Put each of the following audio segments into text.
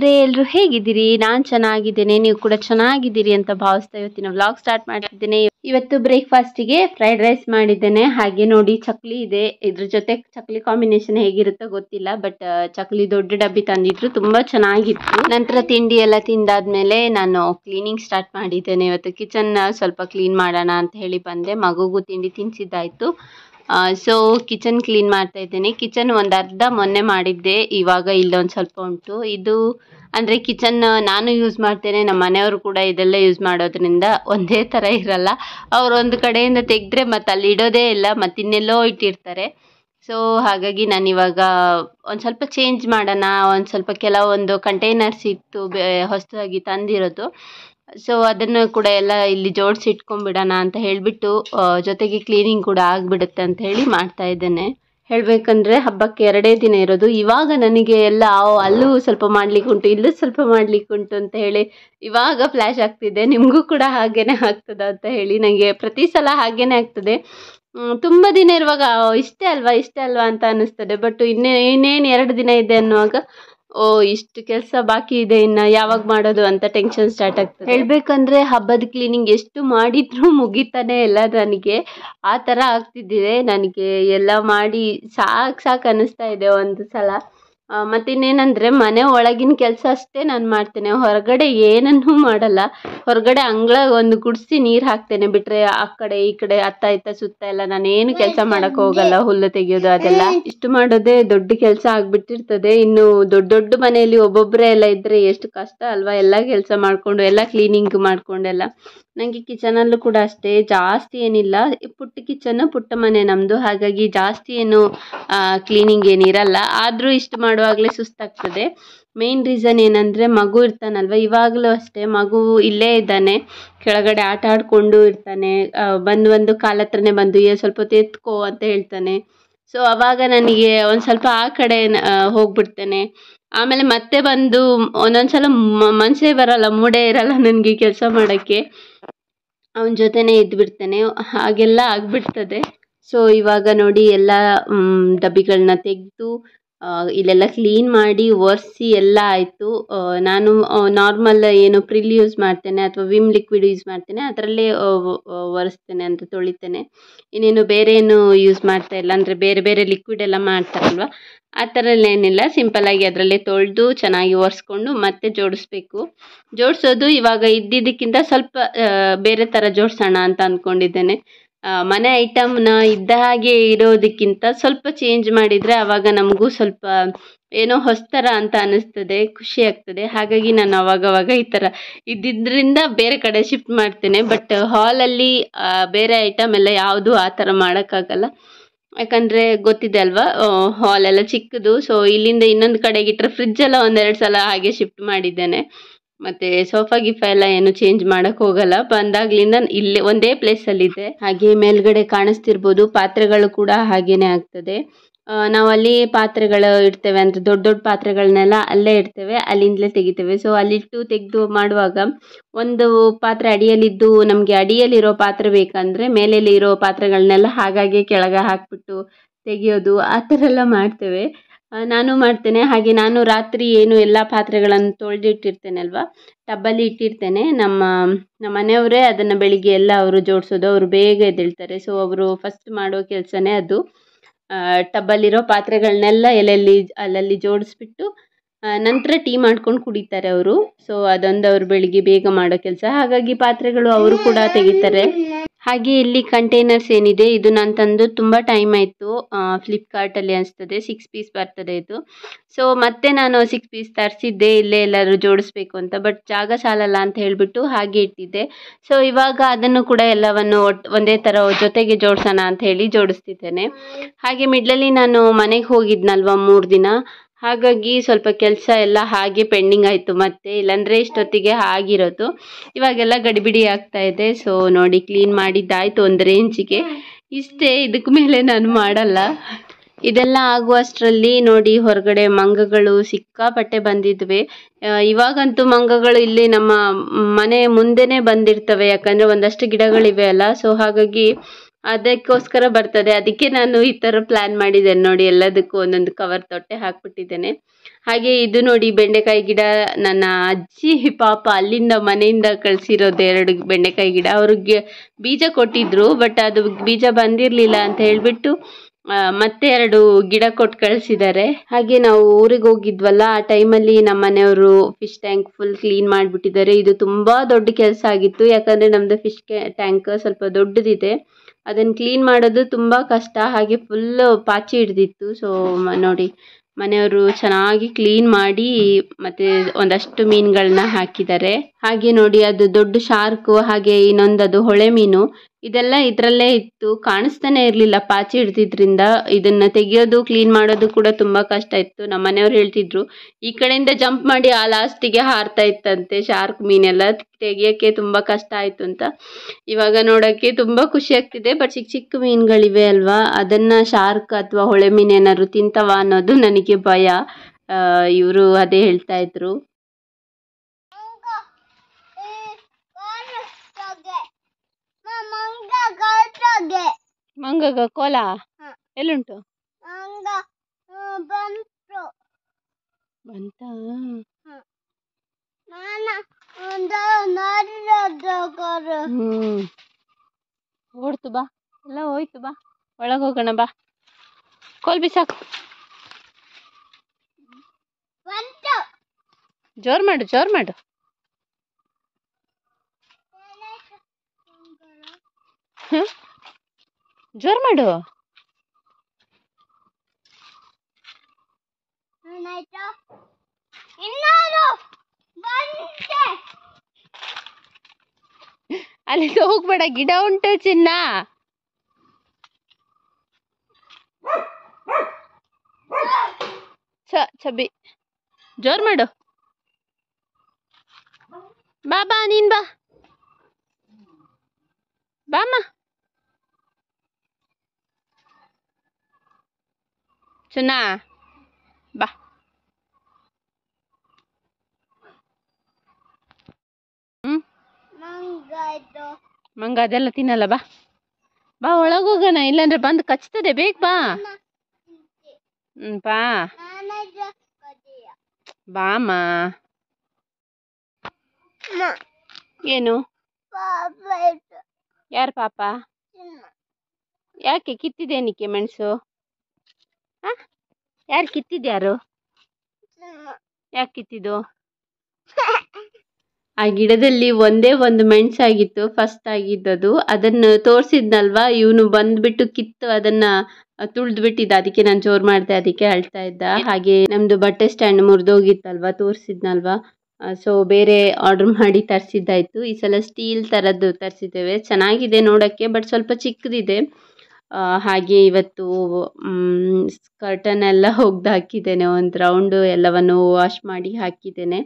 ಸ್ನೇಹಿತರೆ ಎಲ್ಲರೂ ಹೇಗಿದ್ದೀರಿ? ನಾನು ಚೆನ್ನಾಗಿದ್ದೇನೆ, ನೀವು ಕೂಡ ಚೆನ್ನಾಗಿದ್ದೀರಿ ಅಂತ ಭಾವಿಸ್ತಾ ಇವತ್ತಿನ ವ್ಲಾಗ್ ಸ್ಟಾರ್ಟ್ ಮಾಡ್ತಿದ್ದೇನೆ. ಇವತ್ತು ಬ್ರೇಕ್ಫಾಸ್ಟಿಗೆ ಫ್ರೈಡ್ ರೈಸ್ ಮಾಡಿದ್ದೇನೆ. ಹಾಗೆ ನೋಡಿ, ಚಕ್ಲಿ ಇದೆ. ಇದ್ರ ಜೊತೆ ಚಕ್ಲಿ ಕಾಂಬಿನೇಷನ್ ಹೇಗಿರುತ್ತೋ ಗೊತ್ತಿಲ್ಲ ಬಟ್ ಚಕ್ಲಿ ದೊಡ್ಡ ಡಬ್ಬಿ ತಂದಿದ್ರು, ತುಂಬಾ ಚೆನ್ನಾಗಿತ್ತು. ನಂತರ ತಿಂಡಿ ಎಲ್ಲ ತಿಂದಾದ್ಮೇಲೆ ನಾನು ಕ್ಲೀನಿಂಗ್ ಸ್ಟಾರ್ಟ್ ಮಾಡಿದ್ದೇನೆ. ಇವತ್ತು ಕಿಚನ್ ಸ್ವಲ್ಪ ಕ್ಲೀನ್ ಮಾಡೋಣ ಅಂತ ಹೇಳಿ ಬಂದೆ. ಮಗುಗೂ ತಿಂಡಿ ತಿನ್ಸಿದ್ದಾಯ್ತು. ಸೊ ಕಿಚನ್ ಕ್ಲೀನ್ ಮಾಡ್ತಾ ಇದ್ದೇನೆ. ಕಿಚನ್ ಒಂದು ಅರ್ಧ ಮೊನ್ನೆ ಮಾಡಿದ್ದೆ, ಇವಾಗ ಇಲ್ಲೊಂದು ಸ್ವಲ್ಪ ಉಂಟು. ಇದು ಅಂದರೆ ಕಿಚನ್ ನಾನು ಯೂಸ್ ಮಾಡ್ತೇನೆ ನಮ್ಮ ಮನೆಯವರು ಕೂಡ ಇದೆಲ್ಲ ಯೂಸ್ ಮಾಡೋದ್ರಿಂದ ಒಂದೇ ಥರ ಇರಲ್ಲ. ಅವ್ರು ಒಂದು ಕಡೆಯಿಂದ ತೆಗೆದ್ರೆ ಮತ್ತೆ ಅಲ್ಲಿ ಇಡೋದೇ ಇಲ್ಲ, ಮತ್ತೆ ಇನ್ನೆಲ್ಲೋ ಇಟ್ಟಿರ್ತಾರೆ. ಸೊ ಹಾಗಾಗಿ ನಾನು ಇವಾಗ ಒಂದು ಸ್ವಲ್ಪ ಚೇಂಜ್ ಮಾಡೋಣ, ಒಂದು ಸ್ವಲ್ಪ ಕೆಲವೊಂದು ಕಂಟೈನರ್ಸ್ ಇತ್ತು ಬೆ, ಹೊಸದಾಗಿ ತಂದಿರೋದು. ಸೊ ಅದನ್ನು ಕೂಡ ಎಲ್ಲ ಇಲ್ಲಿ ಜೋಡಿಸಿ ಇಟ್ಕೊಂಡ್ಬಿಡೋಣ ಅಂತ ಹೇಳಿಬಿಟ್ಟು ಜೊತೆಗೆ ಕ್ಲೀನಿಂಗ್ ಕೂಡ ಆಗಿಬಿಡುತ್ತೆ ಅಂತ ಹೇಳಿ ಮಾಡ್ತಾ ಇದ್ದೇನೆ. ಹೇಳಬೇಕಂದ್ರೆ ಹಬ್ಬಕ್ಕೆ ಎರಡೇ ದಿನ ಇರೋದು. ಇವಾಗ ನನಗೆ ಎಲ್ಲ ಅಲ್ಲೂ ಸ್ವಲ್ಪ ಮಾಡ್ಲಿಕ್ಕೆ ಉಂಟು, ಇಲ್ಲೂ ಸ್ವಲ್ಪ ಮಾಡ್ಲಿಕ್ಕೆ ಉಂಟು ಅಂತ ಹೇಳಿ ಇವಾಗ ಫ್ಲ್ಯಾಶ್ ಆಗ್ತಿದೆ. ನಿಮಗೂ ಕೂಡ ಹಾಗೇನೆ ಆಗ್ತದ ಅಂತ ಹೇಳಿ ನನಗೆ ಪ್ರತಿ ಸಲ ಹಾಗೇನೆ ಆಗ್ತದೆ. ತುಂಬ ದಿನ ಇರುವಾಗ ಇಷ್ಟೇ ಅಲ್ವಾ ಇಷ್ಟೇ ಅಲ್ವಾ ಅಂತ ಅನ್ನಿಸ್ತದೆ. ಬಟ್ ಇನ್ನೇ, ಇನ್ನೇನು ಎರಡು ದಿನ ಇದೆ ಅನ್ನುವಾಗ ಓ, ಇಷ್ಟು ಕೆಲಸ ಬಾಕಿ ಇದೆ ಇನ್ನ, ಯಾವಾಗ ಮಾಡೋದು ಅಂತ ಟೆನ್ಷನ್ ಸ್ಟಾರ್ಟ್ ಆಗ್ತದೆ. ಹೇಳ್ಬೇಕಂದ್ರೆ ಹಬ್ಬದ ಕ್ಲೀನಿಂಗ್ ಎಷ್ಟು ಮಾಡಿದ್ರು ಮುಗಿತಾನೆ ಇಲ್ಲ ನನಗೆ. ಆ ಥರ ಆಗ್ತಿದ್ದಿದೆ. ನನಗೆ ಎಲ್ಲ ಮಾಡಿ ಸಾಕು ಸಾಕು ಅನ್ನಿಸ್ತಾ ಇದೆ ಒಂದು ಸಲ. ಮತ್ತಿನ್ನೇನಂದರೆ ಮನೆ ಒಳಗಿನ ಕೆಲಸ ಅಷ್ಟೇ ನಾನು ಮಾಡ್ತೇನೆ. ಹೊರಗಡೆ ಏನನ್ನೂ ಮಾಡಲ್ಲ. ಹೊರಗಡೆ ಅಂಗಳ ಒಂದು ಗುಡಿಸಿ ನೀರು ಹಾಕ್ತೇನೆ ಬಿಟ್ಟರೆ ಆ ಕಡೆ ಈ ಕಡೆ ಅತ್ತ ಇತ್ತ ಸುತ್ತ ಎಲ್ಲ ನಾನೇನು ಏನು ಕೆಲಸ ಮಾಡೋಕ್ಕೆ ಹೋಗಲ್ಲ. ಹುಲ್ಲು ತೆಗೆಯೋದು ಅದೆಲ್ಲ. ಇಷ್ಟು ಮಾಡೋದೇ ದೊಡ್ಡ ಕೆಲಸ ಆಗಿಬಿಟ್ಟಿರ್ತದೆ. ಇನ್ನು ದೊಡ್ಡ ದೊಡ್ಡ ಮನೆಯಲ್ಲಿ ಒಬ್ಬೊಬ್ಬರೇ ಎಲ್ಲ ಇದ್ದರೆ ಎಷ್ಟು ಕಷ್ಟ ಅಲ್ವಾ? ಎಲ್ಲ ಕೆಲಸ ಮಾಡಿಕೊಂಡು ಎಲ್ಲ ಕ್ಲೀನಿಂಗ್ ಮಾಡಿಕೊಂಡೆಲ್ಲ ನನಗೆ ಕಿಚನಲ್ಲೂ ಕೂಡ ಅಷ್ಟೇ. ಜಾಸ್ತಿ ಏನಿಲ್ಲ. ಪುಟ್ಟ ಕಿಚನ್ನು ಪುಟ್ಟ ಮನೆ ನಮ್ಮದು ಹಾಗಾಗಿ ಜಾಸ್ತಿ ಏನು ಕ್ಲೀನಿಂಗ್ ಏನಿರಲ್ಲ. ಆದರೂ ಇಷ್ಟು ಮಾಡುವಾಗಲೇ ಸುಸ್ತಾಗ್ತದೆ. ಮೇನ್ ರೀಸನ್ ಏನಂದರೆ ಮಗು ಇರ್ತಾನಲ್ವ, ಇವಾಗಲೂ ಅಷ್ಟೇ ಮಗು ಇಲ್ಲೇ ಇದ್ದಾನೆ, ಕೆಳಗಡೆ ಆಟ ಆಡಿಕೊಂಡು ಇರ್ತಾನೆ ಬಂದು ಒಂದು ಕಾಲ ಹತ್ರನೇ ಬಂದು, ಏ, ಸ್ವಲ್ಪ ಹೊತ್ತು ಎತ್ಕೋ ಅಂತ ಹೇಳ್ತಾನೆ. ಸೊ ಅವಾಗ ನನಗೆ ಒಂದು ಸ್ವಲ್ಪ ಆ ಕಡೆ ಹೋಗ್ಬಿಡ್ತೇನೆ. ಆಮೇಲೆ ಮತ್ತೆ ಬಂದು ಒಂದೊಂದು ಸಲ ಮನಸ್ಸೇ ಬರಲ್ಲ, ಮೂಡೇ ಇರಲ್ಲ ನನಗೆ ಕೆಲಸ ಮಾಡೋಕ್ಕೆ. ಅವನ ಜೊತೆನೇ ಇದ್ದುಬಿಡ್ತೇನೆ ಹಾಗೆಲ್ಲ ಆಗಿಬಿಡ್ತದೆ. ಸೊ ಇವಾಗ ನೋಡಿ ಎಲ್ಲ ಡಬ್ಬಿಗಳನ್ನ ತೆಗೆದು ಇಲ್ಲೆಲ್ಲ ಕ್ಲೀನ್ ಮಾಡಿ ಒರೆಸಿ ಎಲ್ಲ ಆಯಿತು. ನಾನು ನಾರ್ಮಲ್ ಏನು ಪ್ರಿಲ್ ಯೂಸ್ ಮಾಡ್ತೇನೆ ಅಥವಾ ವಿಮ್ ಲಿಕ್ವಿಡ್ ಯೂಸ್ ಮಾಡ್ತೇನೆ. ಅದರಲ್ಲೇ ಒರೆಸ್ತೇನೆ ಅಂತ ತೊಳಿತೇನೆ. ಇನ್ನೇನು ಬೇರೆ ಏನು ಯೂಸ್ ಮಾಡ್ತಾ ಇಲ್ಲ ಅಂದರೆ ಬೇರೆ ಬೇರೆ ಲಿಕ್ವಿಡ್ ಎಲ್ಲ ಮಾಡ್ತಾರಲ್ವ? ಆ ಥರಲ್ಲೇನಿಲ್ಲ ಸಿಂಪಲ್ಲಾಗಿ ಅದರಲ್ಲೇ ತೊಳೆದು ಚೆನ್ನಾಗಿ ಒರೆಸ್ಕೊಂಡು ಮತ್ತೆ ಜೋಡಿಸ್ಬೇಕು. ಜೋಡಿಸೋದು ಇವಾಗ ಇದ್ದಿದ್ದಕ್ಕಿಂತ ಸ್ವಲ್ಪ ಬೇರೆ ಥರ ಜೋಡಿಸೋಣ ಅಂತ ಅಂದ್ಕೊಂಡಿದ್ದೇನೆ ಮನೆ ಐಟಮ್ನ ಇದ್ದ ಹಾಗೆ ಇರೋದಕ್ಕಿಂತ ಸ್ವಲ್ಪ ಚೇಂಜ್ ಮಾಡಿದರೆ ಆವಾಗ ನಮಗೂ ಸ್ವಲ್ಪ ಏನೋ ಹೊಸ್ತರ ಅಂತ ಅನ್ನಿಸ್ತದೆ, ಖುಷಿ ಆಗ್ತದೆ. ಹಾಗಾಗಿ ನಾನು ಅವಾಗವಾಗ ಈ ಥರ ಇದ್ದಿದ್ದರಿಂದ ಬೇರೆ ಕಡೆ ಶಿಫ್ಟ್ ಮಾಡ್ತೇನೆ. ಬಟ್ ಹಾಲಲ್ಲಿ ಬೇರೆ ಐಟಮ್ ಎಲ್ಲ ಯಾವುದೂ ಆ ಥರ ಮಾಡೋಕ್ಕಾಗಲ್ಲ. ಯಾಕಂದರೆ ಗೊತ್ತಿದೆ ಅಲ್ವಾ ಹಾಲೆಲ್ಲ ಚಿಕ್ಕದು. ಸೊ ಇಲ್ಲಿಂದ ಇನ್ನೊಂದು ಕಡೆಗೆ ಇಟ್ಟರೆ ಫ್ರಿಜ್ಜೆಲ್ಲ ಒಂದೆರಡು ಸಲ ಹಾಗೆ ಶಿಫ್ಟ್ ಮಾಡಿದ್ದೇನೆ. ಮತ್ತು ಸೋಫಾ ಗಿಫಾ ಎಲ್ಲ ಏನು ಚೇಂಜ್ ಮಾಡೋಕ್ಕೆ ಹೋಗಲ್ಲ. ಬಂದಾಗ್ಲಿಂದ ಇಲ್ಲೇ ಒಂದೇ ಪ್ಲೇಸಲ್ಲಿದೆ ಹಾಗೆ ಮೇಲ್ಗಡೆ ಕಾಣಿಸ್ತಿರ್ಬೋದು, ಪಾತ್ರೆಗಳು ಕೂಡ ಹಾಗೇನೆ ಆಗ್ತದೆ. ನಾವು ಅಲ್ಲಿ ಪಾತ್ರೆಗಳು ಇಡ್ತೇವೆ ಅಂದರೆ ದೊಡ್ಡ ದೊಡ್ಡ ಪಾತ್ರೆಗಳನ್ನೆಲ್ಲ ಅಲ್ಲೇ ಇಡ್ತೇವೆ, ಅಲ್ಲಿಂದಲೇ ತೆಗಿತೇವೆ. ಸೊ ಅಲ್ಲಿಟ್ಟು ತೆಗೆದು ಮಾಡುವಾಗ ಒಂದು ಪಾತ್ರೆ ಅಡಿಯಲ್ಲಿದ್ದು ನಮಗೆ ಅಡಿಯಲ್ಲಿರೋ ಪಾತ್ರೆ ಬೇಕಂದ್ರೆ ಮೇಲೆಲ್ಲಿ ಇರೋ ಪಾತ್ರೆಗಳನ್ನೆಲ್ಲ ಹಾಗಾಗಿ ಕೆಳಗೆ ಹಾಕಿಬಿಟ್ಟು ತೆಗೆಯೋದು, ಆ ಥರ ಎಲ್ಲ ಮಾಡ್ತೇವೆ. ನಾನು ಮಾಡ್ತೇನೆ. ಹಾಗೆ ನಾನು ರಾತ್ರಿ ಏನು ಎಲ್ಲ ಪಾತ್ರೆಗಳನ್ನು ತೊಳೆದಿಟ್ಟಿರ್ತೇನೆ ಅಲ್ವಾ ಟಬ್ಬಲ್ಲಿ ಇಟ್ಟಿರ್ತೇನೆ. ನಮ್ಮ ನಮ್ಮ ಮನೆಯವರೇ ಅದನ್ನು ಬೆಳಿಗ್ಗೆ ಎಲ್ಲ ಅವರು ಜೋಡಿಸೋದು. ಅವರು ಬೇಗ ಎದ್ದೇಳ್ತಾರೆ. ಸೊ ಅವರು ಫಸ್ಟ್ ಮಾಡೋ ಕೆಲಸನೇ ಅದು. ಟಬ್ಬಲ್ಲಿರೋ ಪಾತ್ರೆಗಳನ್ನೆಲ್ಲ ಎಲ್ಲೆಲ್ಲಿ ಅಲ್ಲಲ್ಲಿ ಜೋಡಿಸ್ಬಿಟ್ಟು ನಂತರ ಟೀ ಮಾಡ್ಕೊಂಡು ಕುಡಿತಾರೆ ಅವರು. ಸೊ ಅದೊಂದು ಅವರು ಬೆಳಿಗ್ಗೆ ಬೇಗ ಮಾಡೋ ಕೆಲಸ. ಹಾಗಾಗಿ ಪಾತ್ರೆಗಳು ಅವರು ಕೂಡ ತೆಗಿತಾರೆ. ಹಾಗೆ ಇಲ್ಲಿ ಕಂಟೈನರ್ಸ್ ಏನಿದೆ, ಇದು ನಾನು ತಂದು ತುಂಬ ಟೈಮ್ ಆಯಿತು. ಫ್ಲಿಪ್ಕಾರ್ಟಲ್ಲಿ ಅನಿಸ್ತದೆ ಸಿಕ್ಸ್ ಪೀಸ್ ಬರ್ತದೆ ಇದು. ಸೊ ಮತ್ತೆ ನಾನು ಸಿಕ್ಸ್ ಪೀಸ್ ತರಿಸಿದ್ದೆ, ಇಲ್ಲೇ ಎಲ್ಲರೂ ಜೋಡಿಸ್ಬೇಕು ಅಂತ. ಬಟ್ ಜಾಗ ಸಾಲಲ್ಲ ಅಂತ ಹೇಳಿಬಿಟ್ಟು ಹಾಗೆ ಇಟ್ಟಿದ್ದೆ. ಸೊ ಇವಾಗ ಅದನ್ನು ಕೂಡ ಎಲ್ಲವನ್ನು ಒಂದೇ ಥರ ಜೊತೆಗೆ ಜೋಡಿಸೋಣ ಅಂತ ಹೇಳಿ ಜೋಡಿಸ್ತಿದ್ದೇನೆ. ಹಾಗೆ ಮಿಡ್ಲಲ್ಲಿ ನಾನು ಮನೆಗೆ ಹೋಗಿದ್ನಲ್ವ ಮೂರು ದಿನ. ಹಾಗಾಗಿ ಸ್ವಲ್ಪ ಕೆಲಸ ಎಲ್ಲ ಹಾಗೆ ಪೆಂಡಿಂಗ್ ಆಯಿತು ಮತ್ತೆ, ಇಲ್ಲಾಂದರೆ ಇಷ್ಟೊತ್ತಿಗೆ ಆಗಿರೋದು. ಇವಾಗೆಲ್ಲ ಗಡಿಬಿಡಿ ಆಗ್ತಾ ಇದೆ ಸೊ ನೋಡಿ ಕ್ಲೀನ್ ಮಾಡಿದ್ದಾಯಿತು ಒಂದು ರೇಂಜಿಗೆ ಇಷ್ಟೇ ಇದಕ್ಕೆ ಮೇಲೆ ನಾನು ಮಾಡಲ್ಲ. ಇದೆಲ್ಲ ಆಗುವಷ್ಟರಲ್ಲಿ ನೋಡಿ ಹೊರಗಡೆ ಮಂಗಗಳು ಸಿಕ್ಕಾಪಟ್ಟೆ ಬಂದಿದ್ವಿ. ಇವಾಗಂತೂ ಮಂಗಗಳು ಇಲ್ಲಿ ನಮ್ಮ ಮನೆ ಮುಂದೆನೇ ಬಂದಿರ್ತವೆ, ಯಾಕಂದರೆ ಒಂದಷ್ಟು ಗಿಡಗಳಿವೆ ಅಲ್ಲ ಸೊ ಹಾಗಾಗಿ ಅದಕ್ಕೋಸ್ಕರ ಬರ್ತದೆ. ಅದಕ್ಕೆ ನಾನು ಈ ಥರ ಪ್ಲ್ಯಾನ್ ಮಾಡಿದ್ದೇನೆ ನೋಡಿ, ಎಲ್ಲದಕ್ಕೂ ಒಂದೊಂದು ಕವರ್ ತೊಟ್ಟೆ ಹಾಕ್ಬಿಟ್ಟಿದ್ದೇನೆ. ಹಾಗೆ ಇದು ನೋಡಿ, ಬೆಂಡೆಕಾಯಿ ಗಿಡ ನನ್ನ ಅಜ್ಜಿ, ಪಾಪ ಅಲ್ಲಿಂದ ಮನೆಯಿಂದ ಕಳಿಸಿರೋದು ಎರಡು ಬೆಂಡೆಕಾಯಿ ಗಿಡ. ಅವ್ರಿಗೆ ಬೀಜ ಕೊಟ್ಟಿದ್ರು ಬಟ್ ಅದು ಬೀಜ ಬಂದಿರಲಿಲ್ಲ ಅಂತ ಹೇಳಿಬಿಟ್ಟು ಮತ್ತೆ ಎರಡು ಗಿಡ ಕೊಟ್ಟು ಕಳಿಸಿದ್ದಾರೆ ಹಾಗೆ ನಾವು ಊರಿಗೆ ಹೋಗಿದ್ವಲ್ಲ, ಆ ಟೈಮಲ್ಲಿ ನಮ್ಮ ಮನೆಯವರು ಫಿಶ್ ಟ್ಯಾಂಕ್ ಫುಲ್ ಕ್ಲೀನ್ ಮಾಡಿಬಿಟ್ಟಿದ್ದಾರೆ. ಇದು ತುಂಬ ದೊಡ್ಡ ಕೆಲಸ ಆಗಿತ್ತು. ಯಾಕಂದರೆ ನಮ್ಮದು ಫಿಶ್ ಟ್ಯಾಂಕ್ ಸ್ವಲ್ಪ ದೊಡ್ಡದಿದೆ. ಅದನ್ನು ಕ್ಲೀನ್ ಮಾಡೋದು ತುಂಬ ಕಷ್ಟ. ಹಾಗೆ ಫುಲ್ ಪಾಚಿ ಹಿಡ್ದಿತ್ತು. ಸೊ ನೋಡಿ, ಮನೆಯವರು ಚೆನ್ನಾಗಿ ಕ್ಲೀನ್ ಮಾಡಿ ಮತ್ತೆ ಒಂದಷ್ಟು ಮೀನುಗಳನ್ನ ಹಾಕಿದ್ದಾರೆ. ಹಾಗೆ ನೋಡಿ, ಅದು ದೊಡ್ಡ ಶಾರ್ಕು ಹಾಗೆ ಇನ್ನೊಂದು ಅದು ಹೊಳೆ ಮೀನು. ಇದೆಲ್ಲ ಇದರಲ್ಲೇ ಇತ್ತು. ಕಾಣಿಸ್ತಾನೆ ಇರಲಿಲ್ಲ ಪಾಚಿ ಹಿಡ್ದಿದ್ರಿಂದ. ಇದನ್ನ ತೆಗೆಯೋದು ಕ್ಲೀನ್ ಮಾಡೋದು ಕೂಡ ತುಂಬ ಕಷ್ಟ ಇತ್ತು. ನಮ್ಮ ಮನೆಯವ್ರು ಹೇಳ್ತಿದ್ರು, ಈ ಕಡೆಯಿಂದ ಜಂಪ್ ಮಾಡಿ ಆ ಲಾಸ್ಟಿಗೆ ಹಾರ್ತಾ ಇತ್ತಂತೆ ಶಾರ್ಕ್ ಮೀನೆಲ್ಲ ತೆಗಿಯೋಕ್ಕೆ ತುಂಬ ಕಷ್ಟ ಆಯಿತು ಅಂತ. ಇವಾಗ ನೋಡೋಕ್ಕೆ ತುಂಬ ಖುಷಿ ಆಗ್ತಿದೆ ಬಟ್ ಚಿಕ್ಕ ಚಿಕ್ಕ ಮೀನುಗಳಿವೆ ಅಲ್ವಾ? ಅದನ್ನು ಶಾರ್ಕ್ ಅಥವಾ ಹೊಳೆ ಮೀನು ಏನಾದ್ರು ತಿಂತವ ಅನ್ನೋದು ನನಗೆ ಭಯ. ಇವರು ಅದೇ ಹೇಳ್ತಾ ಇದ್ರು. ಮಂಗಗ ಕೋಲ? ಹ. ಎಲ್ಲುಂಟು ಬಂತು. ಬಂತ? ಓಡ್ತು ಬಾ. ಎಲ್ಲ ಹೋಯ್ತು ಬಾ. ಒಳಗೆ ಹೋಗೋಣ ಬಾ. ಕೋಲ್ ಬಿಸಾಕು. ಜೋರ್ ಮಾಡು ಜೋರ್ ಮಾಡು. ಹ್ಮ್. ಜೋರ್ ಮಾಡು. ಅಲ್ಲಿ ಹೋಗ್ಬೇಡ ಗಿಡ ಉಂಟು ಚಿನ್ನ. ಛ ಛಬಿ. ಜೋರ್ ಮಾಡು. ಬಾ ಬಾ ನೀನ್ ಬಾ. ಬಾಮ್ಮ. ಚುನಾ ಬಾ ಮಂಗ ಅದೆಲ್ಲ ತಿನ್ನಲ್ಲ ಬಾ. ಬಾ ಒಳಗೋಗೋಣ ಇಲ್ಲಾಂದ್ರೆ ಬಂದು ಕಚ್ತದೆ. ಬೇಗ ಬಾ. ಹ್ಮ್ ಬಾ. ಬಾಮ್ಮ ಏನು? ಯಾರು ಪಾಪ? ಯಾಕೆ ಕಿತ್ತಿದೆ ನಿಕ್ಕೆ ಮೆಣಸು? ಹಾ ಯಾರು ಕಿತ್ತಿದ್ಯಾರು ಯಾಕೆ ಕಿತ್ತಿದ್ದು? ಆ ಗಿಡದಲ್ಲಿ ಒಂದೇ ಒಂದು ಮೆಣಸಾಗಿತ್ತು ಫಸ್ಟ್ ಆಗಿದ್ದದು. ಅದನ್ನು ತೋರಿಸಿದ್ನಲ್ವಾ? ಇವನು ಬಂದ್ಬಿಟ್ಟು ಕಿತ್ತು ಅದನ್ನ ತುಳಿದು ಬಿಟ್ಟಿದ್ದ. ಅದಕ್ಕೆ ನಾನು ಜೋರು ಮಾಡಿದೆ ಅದಕ್ಕೆ ಅಳ್ತಾ ಇದ್ದ. ಹಾಗೆ ನಮ್ದು ಬಟ್ಟೆ ಸ್ಟ್ಯಾಂಡ್ ಮುರಿದೋಗಿತ್ತಲ್ವಾ? ತೋರಿಸಿದ್ನಲ್ವಾ? ಸೊ ಬೇರೆ ಆರ್ಡರ್ ಮಾಡಿ ತರಿಸಿದ್ದಾಯ್ತು. ಈ ಸಲ ಸ್ಟೀಲ್ ಥರದ್ದು ತರಿಸಿದ್ದೇವೆ. ಚೆನ್ನಾಗಿದೆ ನೋಡೋಕ್ಕೆ ಬಟ್ ಸ್ವಲ್ಪ ಚಿಕ್ಕದಿದೆ. ಹಾಗೆ ಇವತ್ತು ಕರ್ಟನ್ ಎಲ್ಲ ಒಗ್ದು ಹಾಕಿದ್ದೇನೆ. ಒಂದು ರೌಂಡು ಎಲ್ಲವನ್ನು ವಾಶ್ ಮಾಡಿ ಹಾಕಿದ್ದೇನೆ.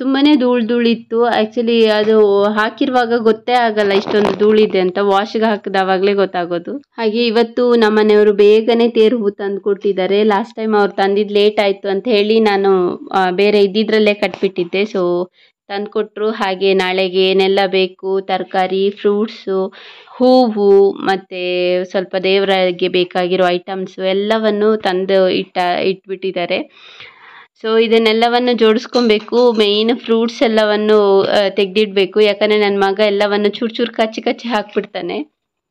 ತುಂಬಾ ಧೂಳು ಧೂಳಿತ್ತು. ಆ್ಯಕ್ಚುಲಿ ಅದು ಹಾಕಿರುವಾಗ ಗೊತ್ತೇ ಆಗಲ್ಲ ಇಷ್ಟೊಂದು ಧೂಳಿದೆ ಅಂತ. ವಾಶ್ಗೆ ಹಾಕಿದವಾಗಲೇ ಗೊತ್ತಾಗೋದು. ಹಾಗೆ ಇವತ್ತು ನಮ್ಮ ಮನೆಯವರು ಬೇಗನೆ ತೇರು ಹೂ ತಂದು ಕೊಟ್ಟಿದ್ದಾರೆ ಲಾಸ್ಟ್ ಟೈಮ್ ಅವ್ರು ತಂದಿದ್ದು ಲೇಟ್ ಆಯಿತು ಅಂತ ಹೇಳಿ ನಾನು ಬೇರೆ ಇದ್ದಿದ್ರಲ್ಲೇ ಕಟ್ಬಿಟ್ಟಿದ್ದೆ. ಸೊ ತಂದುಕೊಟ್ರು. ಹಾಗೆ ನಾಳೆಗೆ ಏನೆಲ್ಲ ಬೇಕು? ತರಕಾರಿ ಫ್ರೂಟ್ಸು ಹೂವು, ಮತ್ತು ಸ್ವಲ್ಪ ದೇವರಿಗೆ ಬೇಕಾಗಿರೋ ಐಟಮ್ಸು ಎಲ್ಲವನ್ನು ತಂದು ಇಟ್ಟ, ಇಟ್ಬಿಟ್ಟಿದ್ದಾರೆ. ಸೊ ಇದನ್ನೆಲ್ಲವನ್ನು ಜೋಡಿಸ್ಕೊಬೇಕು. ಮೇಯ್ನ್ ಫ್ರೂಟ್ಸ್ ಎಲ್ಲವನ್ನು ತೆಗೆದಿಡಬೇಕು. ಯಾಕಂದರೆ ನನ್ನ ಮಗ ಎಲ್ಲವನ್ನು ಚೂರು ಚೂರು ಕಚ್ಚಿ ಕಚ್ಚಿ ಹಾಕ್ಬಿಡ್ತಾನೆ.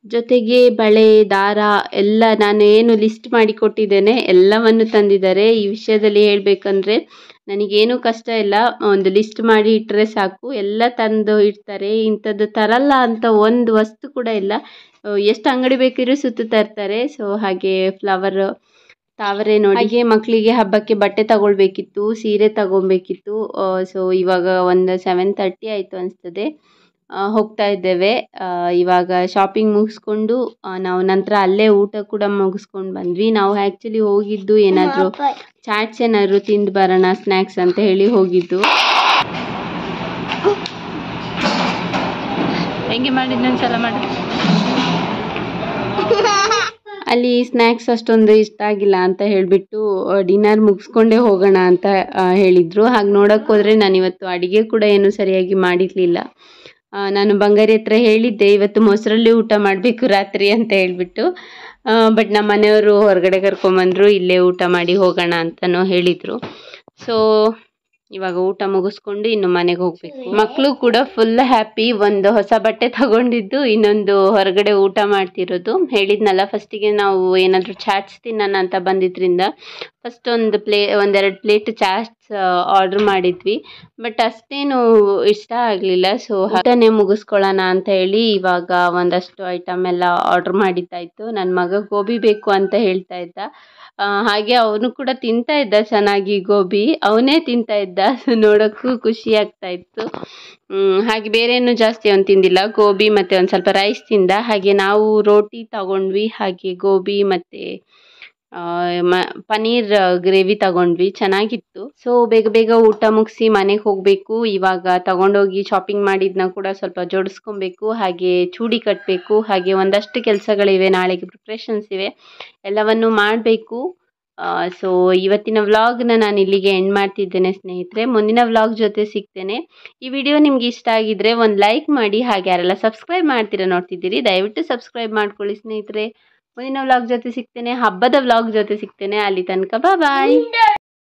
ಜೊತೆಗೆ ಬಳೆ, ದಾರ ಎಲ್ಲ ನಾನು ಏನು ಲಿಸ್ಟ್ ಮಾಡಿ ಕೊಟ್ಟಿದ್ದೇನೆ. ಎಲ್ಲವನ್ನು ತಂದಿದ್ದಾರೆ. ಈ ವಿಷಯದಲ್ಲಿ ಹೇಳಬೇಕಂದ್ರೆ ನನಗೇನು ಕಷ್ಟ ಇಲ್ಲ. ಒಂದು ಲಿಸ್ಟ್ ಮಾಡಿ ಇಟ್ಟರೆ ಸಾಕು. ಎಲ್ಲ ತಂದು ಇಡ್ತಾರೆ. ಇಂಥದ್ದು ತರಲ್ಲ ಅಂತ ಒಂದು ವಸ್ತು ಕೂಡ ಇಲ್ಲ. ಎಷ್ಟು ಅಂಗಡಿ ಬೇಕಿದ್ರೂ ಸುತ್ತು ತರ್ತಾರೆ. ಸೊ ಹಾಗೆ ಫ್ಲವರ್ ತಾವರೆ ನೋಡಿ. ಹಾಗೆ ಮಕ್ಕಳಿಗೆ ಹಬ್ಬಕ್ಕೆ ಬಟ್ಟೆ ತಗೊಳ್ಬೇಕಿತ್ತು, ಸೀರೆ ತಗೊಬೇಕಿತ್ತು ಸೊ ಇವಾಗ ಒಂದು ಸೆವೆನ್ ತರ್ಟಿ ಆಯಿತು ಅನಿಸ್ತದೆ. ಹೋಗ್ತಾ ಇದ್ದೇವೆ. ಇವಾಗ ಶಾಪಿಂಗ್ ಮುಗಿಸ್ಕೊಂಡು ನಾವು ನಂತರ ಅಲ್ಲೇ ಊಟ ಕೂಡ ಮುಗಿಸ್ಕೊಂಡು ಬಂದ್ವಿ. ನಾವು ಆ್ಯಕ್ಚುಲಿ ಹೋಗಿದ್ದು ಏನಾದರೂ ಚಾಟ್ಸ್ ಏನಾದ್ರು ತಿಂದು ಬರೋಣ ಸ್ನ್ಯಾಕ್ಸ್ ಅಂತ ಹೇಳಿ ಹೋಗಿದ್ದು. ಹೆಂಗೆ ಮಾಡಿದ್ದು ಒಂದ್ಸಲ ಮಾಡಿ. ಅಲ್ಲಿ ಸ್ನ್ಯಾಕ್ಸ್ ಅಷ್ಟೊಂದು ಇಷ್ಟ ಆಗಿಲ್ಲ ಅಂತ ಹೇಳಿಬಿಟ್ಟು ಡಿನ್ನರ್ ಮುಗಿಸ್ಕೊಂಡೇ ಹೋಗೋಣ ಅಂತ ಹೇಳಿದರು. ಹಾಗೆ ನೋಡೋಕ್ಕೋದ್ರೆ ನಾನಿವತ್ತು ನಾನು ಇವತ್ತು ಅಡುಗೆ ಕೂಡ ಏನು ಸರಿಯಾಗಿ ಮಾಡಿರಲಿಲ್ಲ. ನಾನು ಬಂಗಾರಿ ಹತ್ರ ಹೇಳಿದ್ದೆ, ಇವತ್ತು ಮೊಸರಲ್ಲಿ ಊಟ ಮಾಡಬೇಕು ರಾತ್ರಿ ಅಂತ ಹೇಳಿಬಿಟ್ಟು. ಬಟ್ ನಮ್ಮ ಮನೆಯವರು ಹೊರಗಡೆ ಕರ್ಕೊಂಬಂದರು, ಇಲ್ಲೇ ಊಟ ಮಾಡಿ ಹೋಗೋಣ ಅಂತನೂ ಹೇಳಿದರು. ಸೊ ಇವಾಗ ಊಟ ಮುಗಿಸ್ಕೊಂಡು ಇನ್ನು ಮನೆಗೆ ಹೋಗ್ಬೇಕು. ಮಕ್ಕಳು ಕೂಡ ಫುಲ್ ಹ್ಯಾಪಿ ಒಂದು ಹೊಸ ಬಟ್ಟೆ ತಗೊಂಡಿದ್ದು, ಇನ್ನೊಂದು ಹೊರಗಡೆ ಊಟ ಮಾಡ್ತಿರೋದು. ಹೇಳಿದ್ನಲ್ಲ ಫಸ್ಟಿಗೆ ನಾವು ಏನಾದರೂ ಚಾಟ್ಸ್ ತಿನ್ನೋಣ ಅಂತ ಬಂದಿದ್ರಿಂದ ಫಸ್ಟ್ ಒಂದು ಪ್ಲೇ, ಒಂದೆರಡು ಪ್ಲೇಟ್ ಚಾಟ್ಸ್ ಆರ್ಡ್ರ್ ಮಾಡಿದ್ವಿ. ಬಟ್ ಅಷ್ಟೇನು ಇಷ್ಟ ಆಗಲಿಲ್ಲ. ಸೊ ಊಟನೇ ಮುಗಿಸ್ಕೊಳ್ಳೋಣ ಅಂತ ಹೇಳಿ ಇವಾಗ ಒಂದಷ್ಟು ಐಟಮ್ ಎಲ್ಲ ಆರ್ಡ್ರ್ ಮಾಡಿದ್ದಾಯಿತು ನನ್ನ ಮಗ ಗೋಬಿ ಬೇಕು ಅಂತ ಹೇಳ್ತಾ ಇದ್ದ. ಹಾಗೆ ಅವನು ಕೂಡ ತಿಂತಾ ಇದ್ದ ಚೆನ್ನಾಗಿ ಗೋಬಿ. ಅವನೇ ತಿಂತಾ ಇದ್ದ. ನೋಡೋಕ್ಕೂ ಖುಷಿ ಆಗ್ತಾ ಇತ್ತು. ಹಾಗೆ ಬೇರೆ ಜಾಸ್ತಿ ಅವನು ತಿಂದಿಲ್ಲ. ಗೋಬಿ ಮತ್ತು ಒಂದು ಸ್ವಲ್ಪ ರೈಸ್ ತಿಂದ. ಹಾಗೆ ನಾವು ರೋಟಿ ತಗೊಂಡ್ವಿ. ಹಾಗೆ ಗೋಬಿ ಮತ್ತು ಮ, ಪನ್ನೀರ್ ಗ್ರೇವಿ ತಗೊಂಡ್ವಿ. ಚೆನ್ನಾಗಿತ್ತು. ಸೊ ಬೇಗ ಬೇಗ ಊಟ ಮುಗಿಸಿ ಮನೆಗೆ ಹೋಗಬೇಕು. ಇವಾಗ ತಗೊಂಡೋಗಿ ಶಾಪಿಂಗ್ ಮಾಡಿದ್ನ ಕೂಡ ಸ್ವಲ್ಪ ಜೋಡಿಸ್ಕೊಬೇಕು. ಹಾಗೆ ಚೂಡಿ ಕಟ್ಟಬೇಕು ಹಾಗೆ ಒಂದಷ್ಟು ಕೆಲಸಗಳಿವೆ. ನಾಳೆಗೆ ಪ್ರಿಪ್ರೇಷನ್ಸ್ ಇವೆ. ಎಲ್ಲವನ್ನು ಮಾಡಬೇಕು. ಸೊ ಇವತ್ತಿನ ವ್ಲಾಗ್ನ ನಾನು ಇಲ್ಲಿಗೆ ಎಂಡ್ ಮಾಡ್ತಿದ್ದೇನೆ ಸ್ನೇಹಿತರೆ. ಮುಂದಿನ ವ್ಲಾಗ್ ಜೊತೆ ಸಿಗ್ತೇನೆ. ಈ ವಿಡಿಯೋ ನಿಮ್ಗೆ ಇಷ್ಟ ಆಗಿದ್ರೆ ಒಂದು ಲೈಕ್ ಮಾಡಿ, ಹಾಗೆ ಯಾರೆಲ್ಲ ಸಬ್ಸ್ಕ್ರೈಬ್ ಮಾಡ್ತೀರಾ ನೋಡ್ತಿದ್ದೀರಿ, ದಯವಿಟ್ಟು ಸಬ್ಸ್ಕ್ರೈಬ್ ಮಾಡ್ಕೊಳ್ಳಿ ಸ್ನೇಹಿತರೆ. ಮುಂದಿನ ವ್ಲಾಗ್ ಜೊತೆ ಸಿಗ್ತೇನೆ. ಹಬ್ಬದ ವ್ಲಾಗ್ ಜೊತೆ ಸಿಗ್ತೇನೆ. ಅಲ್ಲಿ ತನಕ ಬಾಯ್